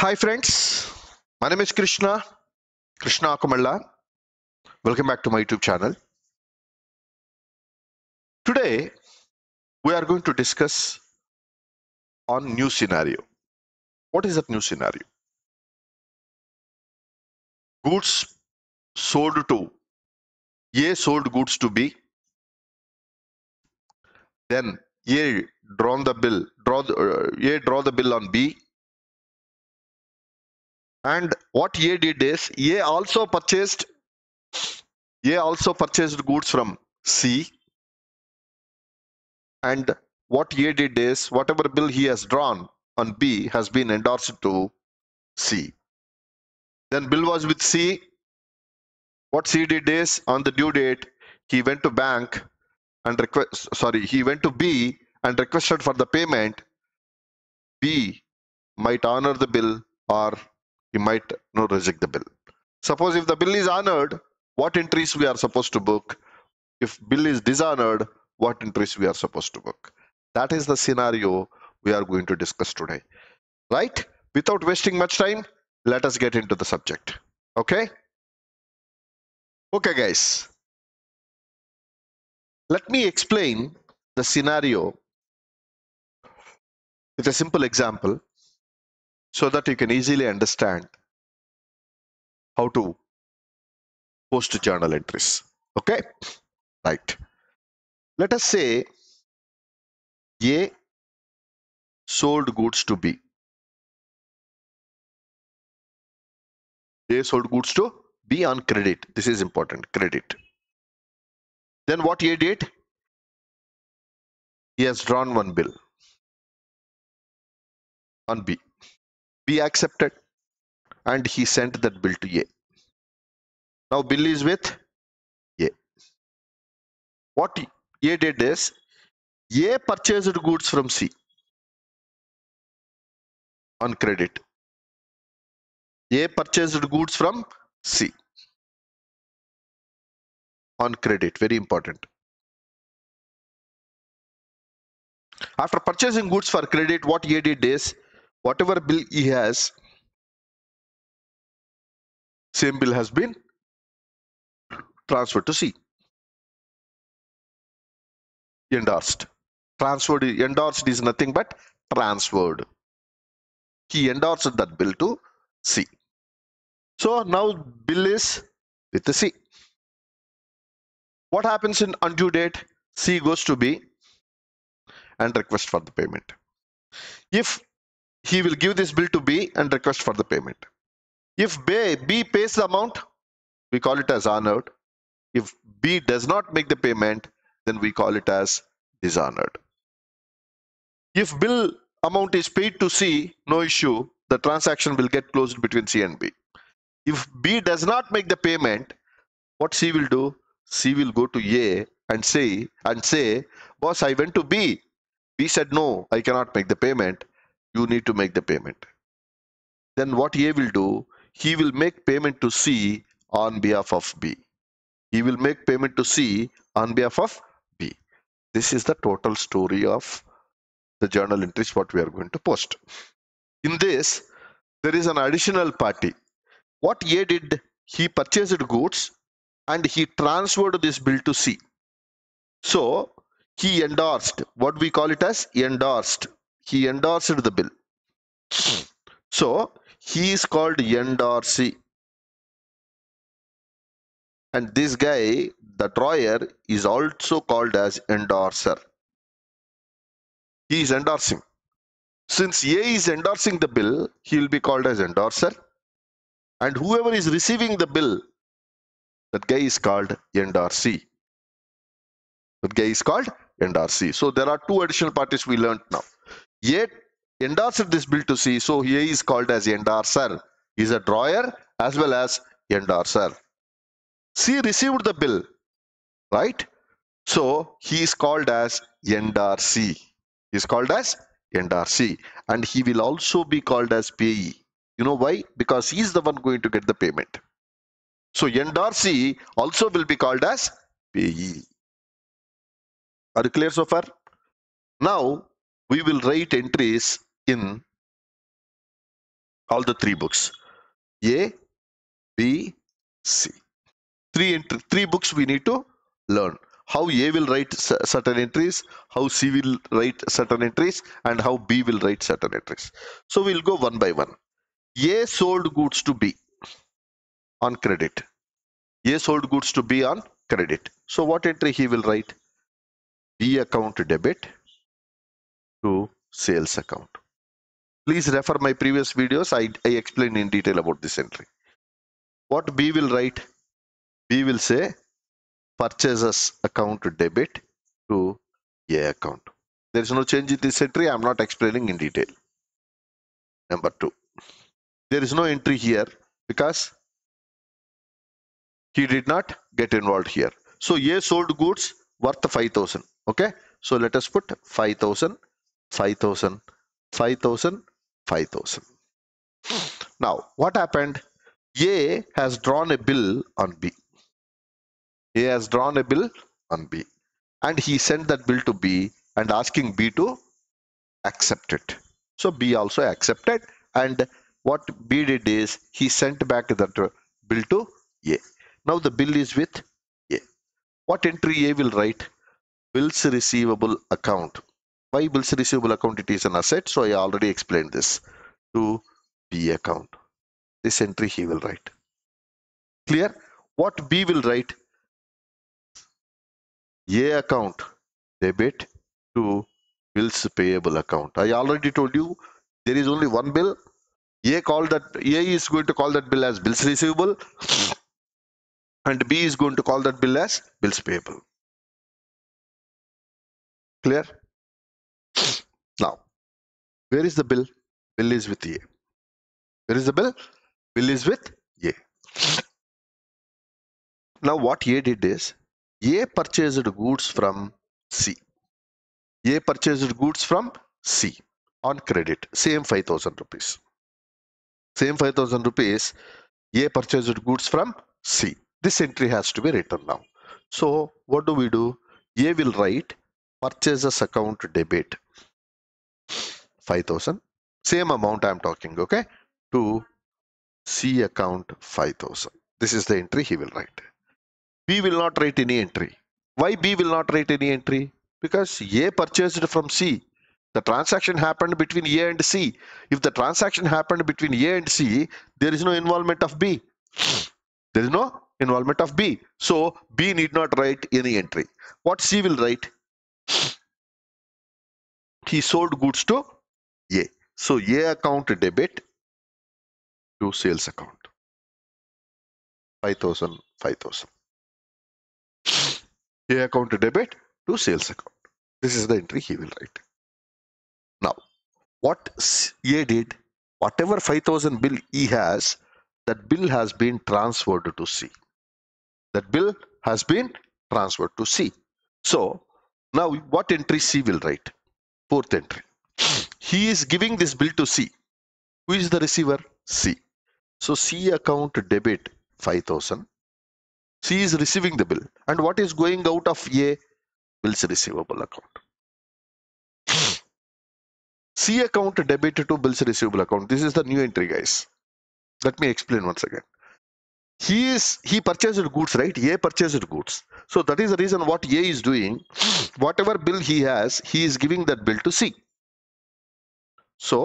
Hi friends, my name is Krishna, Krishna Akumalla. Welcome back to my YouTube channel. Today we are going to discuss on new scenario. What is that new scenario? Goods sold to A sold goods to B. Then A drawn the bill, draw the, uh, A draw the bill on B and what A did is A also purchased A also purchased goods from C and what A did is whatever bill he has drawn on B has been endorsed to C. Then bill was with C. What C did is on the due date he went to bank and request sorry he went to B and requested for the payment. B might honor the bill or he might no reject the bill. Suppose if the bill is honored, what entries we are supposed to book? If bill is dishonored, what entries we are supposed to book? That is the scenario we are going to discuss today. Right? Without wasting much time, let us get into the subject. Okay? Okay, guys. Let me explain the scenario with a simple example so that you can easily understand how to post journal entries. Okay, right. Let us say A sold goods to B. A sold goods to B on credit. This is important, credit. Then what A did? He has drawn one bill on B. B accepted and he sent that bill to A. Now bill is with A. What A did is A purchased goods from C on credit. A purchased goods from C on credit. Very important. After purchasing goods for credit, what A did is whatever bill he has, same bill has been transferred to C. Endorsed. Transferred, endorsed is nothing but transferred. He endorsed that bill to C. So now bill is with the C. What happens in undue date? C goes to B and request for the payment. If he will give this bill to B and request for the payment. If B, B pays the amount, we call it as honored. If B does not make the payment, then we call it as dishonored. If bill amount is paid to C, no issue, the transaction will get closed between C and B. If B does not make the payment, what C will do? C will go to A and say, and say, boss, I went to B. B said, no, I cannot make the payment you need to make the payment. Then what A will do, he will make payment to C on behalf of B. He will make payment to C on behalf of B. This is the total story of the journal entries what we are going to post. In this, there is an additional party. What A did, he purchased goods and he transferred this bill to C. So he endorsed, what we call it as endorsed he endorsed the bill. So he is called endorsee. And this guy, the drawer, is also called as endorser. He is endorsing. Since A is endorsing the bill, he will be called as endorser. And whoever is receiving the bill, that guy is called endorsee. That guy is called endorsee. So there are two additional parties we learned now. A endorsed this bill to C, so he is called as endorser. He is a drawer as well as endorser. C received the bill, right? So he is called as endorsee. He is called as endorsee, and he will also be called as payee. You know why? Because he is the one going to get the payment. So endorsee also will be called as payee. Are you clear so far? Now we will write entries in all the three books A, B, C. Three, three books we need to learn. How A will write certain entries, how C will write certain entries, and how B will write certain entries. So we'll go one by one. A sold goods to B on credit. A sold goods to B on credit. So what entry he will write? B account debit to sales account. Please refer my previous videos. I, I explained in detail about this entry. What B will write? B will say purchases account debit to A account. There is no change in this entry. I am not explaining in detail. Number two. There is no entry here because he did not get involved here. So A sold goods worth 5000. Okay. So let us put 5000, 5000, 5000, 5000. Now what happened? A has drawn a bill on B. A has drawn a bill on B and he sent that bill to B and asking B to accept it. So B also accepted and what B did is he sent back that bill to A. Now the bill is with A. What entry A will write? Bills receivable account. Why bills receivable account? It is an asset. So I already explained this to B account. This entry he will write. Clear? What B will write? A account debit to bills payable account. I already told you there is only one bill. A call that A is going to call that bill as bills receivable and B is going to call that bill as bills payable. Clear? Now, where is the bill? Bill is with A. Where is the bill? Bill is with A. Now, what A did is A purchased goods from C. A purchased goods from C on credit, same 5000 rupees. Same 5000 rupees, A purchased goods from C this entry has to be written now. So what do we do? A will write purchases account debit 5000 same amount I'm talking okay? To C account 5000 this is the entry he will write. B will not write any entry. Why B will not write any entry? Because A purchased from C. The transaction happened between A and C. If the transaction happened between A and C there is no involvement of B. There is no involvement of B. So B need not write any entry. What C will write? He sold goods to A. So A account debit to sales account. 5000, 5000. A account debit to sales account. This is the entry he will write. Now, what A did, whatever 5000 bill he has, that bill has been transferred to C that bill has been transferred to C. So now what entry C will write? Fourth entry. He is giving this bill to C. Who is the receiver? C. So C account debit 5000. C is receiving the bill. And what is going out of A? Bills receivable account. C account debit to bills receivable account. This is the new entry guys. Let me explain once again he is he purchased goods right a purchased goods so that is the reason what a is doing whatever bill he has he is giving that bill to c so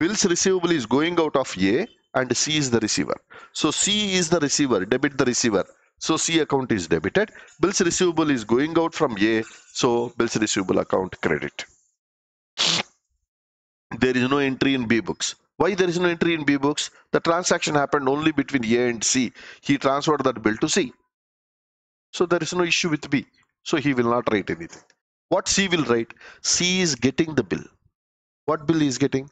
bills receivable is going out of a and c is the receiver so c is the receiver debit the receiver so c account is debited bills receivable is going out from a so bills receivable account credit there is no entry in b books why there is no entry in B books? The transaction happened only between A and C. He transferred that bill to C. So there is no issue with B. So he will not write anything. What C will write? C is getting the bill. What bill is getting?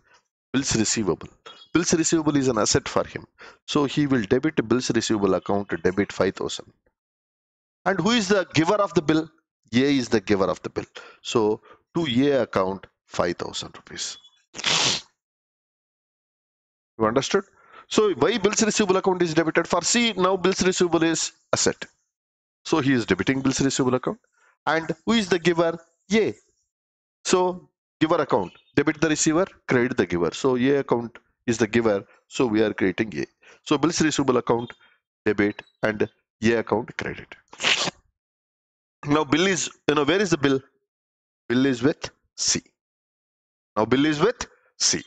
Bills receivable. Bills receivable is an asset for him. So he will debit bills receivable account to debit 5000. And who is the giver of the bill? A is the giver of the bill. So to A account 5000 rupees. You understood? So why bills receivable account is debited? For C, now bills receivable is asset. So he is debiting bills receivable account. And who is the giver? A. So giver account, debit the receiver, credit the giver. So A account is the giver. So we are creating A. So bills receivable account debit and A account credit. Now bill is, you know, where is the bill? Bill is with C. Now bill is with C.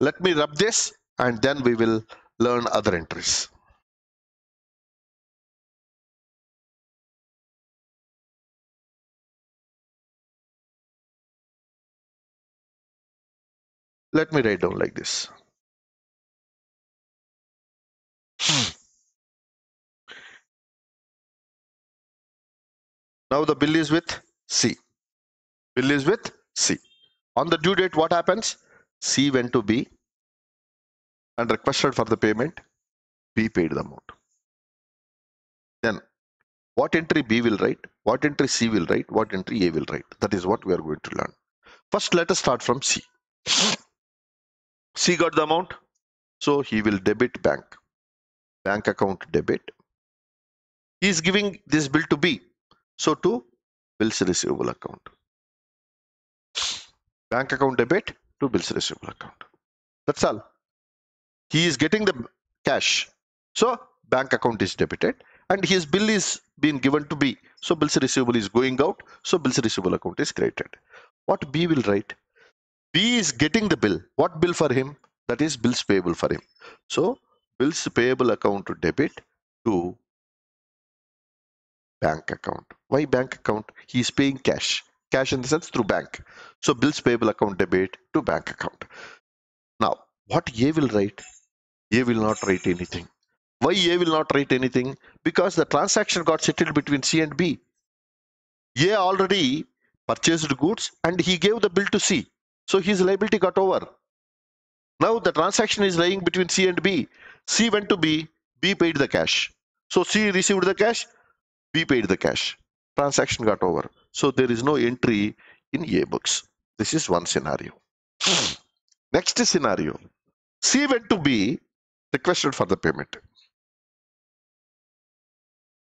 Let me rub this and then we will learn other entries. Let me write down like this. Hmm. Now the bill is with C. Bill is with C. On the due date, what happens? C went to B and requested for the payment. B paid the amount. Then what entry B will write, what entry C will write, what entry A will write. That is what we are going to learn. First, let us start from C. C got the amount, so he will debit bank. Bank account debit. He is giving this bill to B. So to bills receivable account. Bank account debit to bills receivable account. That's all. He is getting the cash. So bank account is debited and his bill is being given to B. So bills receivable is going out. So bills receivable account is created. What B will write? B is getting the bill. What bill for him? That is bills payable for him. So bills payable account to debit to bank account. Why bank account? He is paying cash. Cash in the sense through bank. So bills payable account debit to bank account. Now, what A will write? A will not write anything. Why A will not write anything? Because the transaction got settled between C and B. A already purchased goods and he gave the bill to C. So his liability got over. Now the transaction is lying between C and B. C went to B, B paid the cash. So C received the cash, B paid the cash. Transaction got over. So there is no entry in A books. This is one scenario. Next scenario. C went to B, requested for the payment.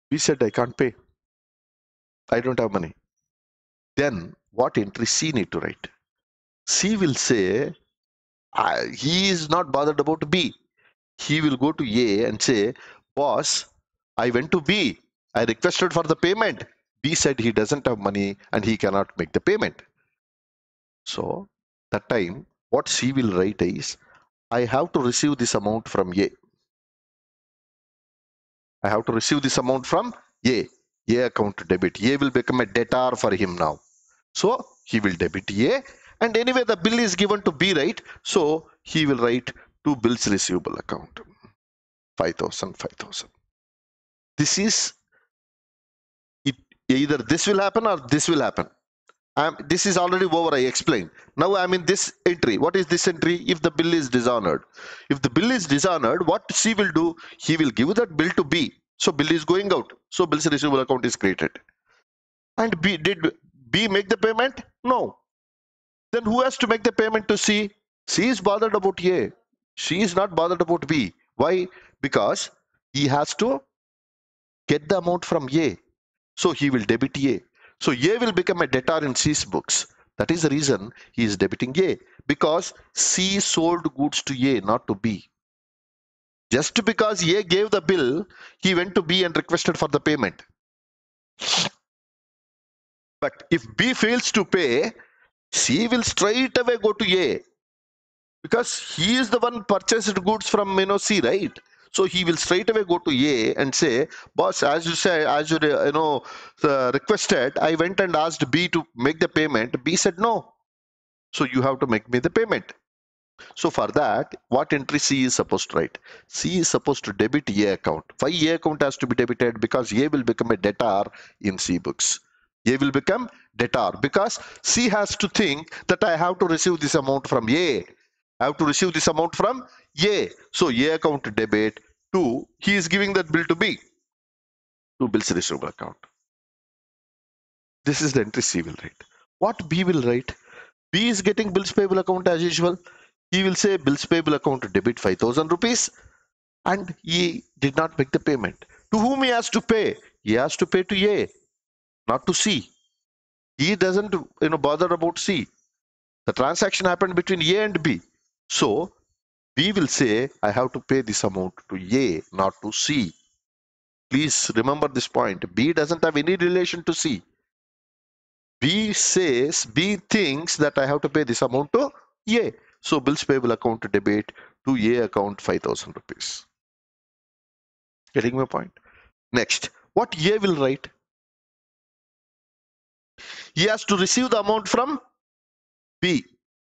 B said, I can't pay. I don't have money. Then what entry C need to write? C will say, he is not bothered about B. He will go to A and say, boss, I went to B. I requested for the payment. B said he doesn't have money and he cannot make the payment. So that time, what C will write is, I have to receive this amount from A. I have to receive this amount from A. A account debit. A will become a debtor for him now. So he will debit A and anyway the bill is given to B, right? So he will write to bills receivable account. 5000, 5000. This is it, either this will happen or this will happen. I'm, this is already over, I explained. Now I'm in this entry. What is this entry? If the bill is dishonored. If the bill is dishonored, what C will do? He will give that bill to B. So bill is going out. So bills receivable account is created. And B did B make the payment? No. Then who has to make the payment to C? C is bothered about A. C is not bothered about B. Why? Because he has to get the amount from A. So he will debit A. So A will become a debtor in C's books. That is the reason he is debiting A. Because C sold goods to A, not to B. Just because A gave the bill, he went to B and requested for the payment. But if B fails to pay, C will straight away go to A because he is the one purchased goods from you know C, right? So he will straight away go to A and say, boss, as you say, as you you know uh, requested, I went and asked B to make the payment. B said no. So you have to make me the payment. So for that, what entry C is supposed to write? C is supposed to debit A account. Why A account has to be debited? Because A will become a debtor in C books. A will become debtor because C has to think that I have to receive this amount from A. I have to receive this amount from A. So A account debit to he is giving that bill to B to bills receivable account. This is the entry C will write. What B will write? B is getting bills payable account as usual. He will say bills payable account debit 5000 rupees and he did not make the payment. To whom he has to pay? He has to pay to A not to C. He doesn't you know, bother about C. The transaction happened between A and B. So, B will say, I have to pay this amount to A, not to C. Please remember this point. B doesn't have any relation to C. B says, B thinks that I have to pay this amount to A. So bills payable account debit to A account 5000 rupees. Getting my point? Next, what A will write? He has to receive the amount from B.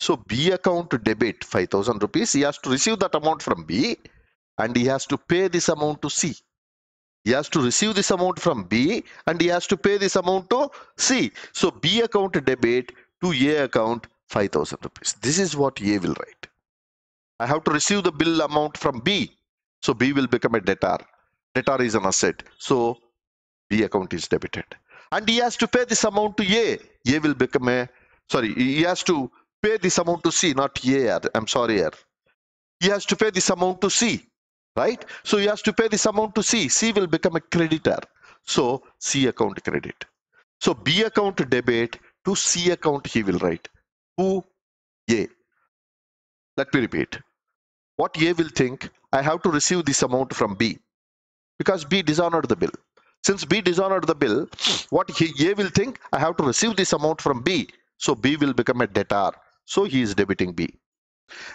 So B account debit 5000 rupees. He has to receive that amount from B and he has to pay this amount to C. He has to receive this amount from B and he has to pay this amount to C. So B account debit to A account 5000 rupees. This is what A will write. I have to receive the bill amount from B. So B will become a debtor. Debtor is an asset. So B account is debited. And he has to pay this amount to A. A will become a, sorry, he has to pay this amount to C, not A. I'm sorry here. He has to pay this amount to C, right? So he has to pay this amount to C. C will become a creditor. So C account credit. So B account debit to C account he will write. Who? A. Let me repeat. What A will think, I have to receive this amount from B because B dishonored the bill. Since B dishonored the bill, what he, A will think, I have to receive this amount from B. So B will become a debtor. So he is debiting B.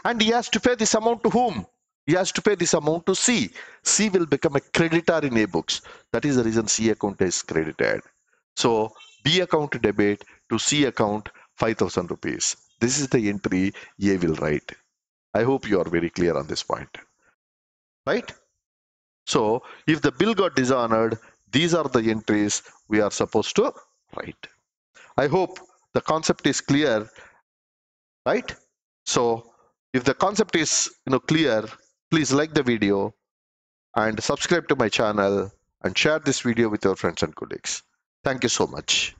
And he has to pay this amount to whom? He has to pay this amount to C. C will become a creditor in A books. That is the reason C account is credited. So B account debit to C account 5000 rupees. This is the entry A will write. I hope you are very clear on this point. Right? So if the bill got dishonored, these are the entries we are supposed to write. I hope the concept is clear, right? So if the concept is you know clear, please like the video and subscribe to my channel and share this video with your friends and colleagues. Thank you so much.